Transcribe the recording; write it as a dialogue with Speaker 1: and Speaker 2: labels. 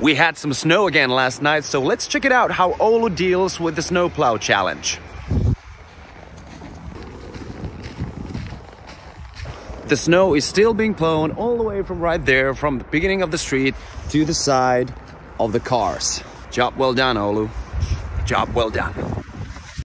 Speaker 1: We had some snow again last night, so let's check it out how Oulu deals with the snowplow challenge. The snow is still being plowed all the way from right there, from the beginning of the street to the side of the cars. Job well done, Oulu. Job well done.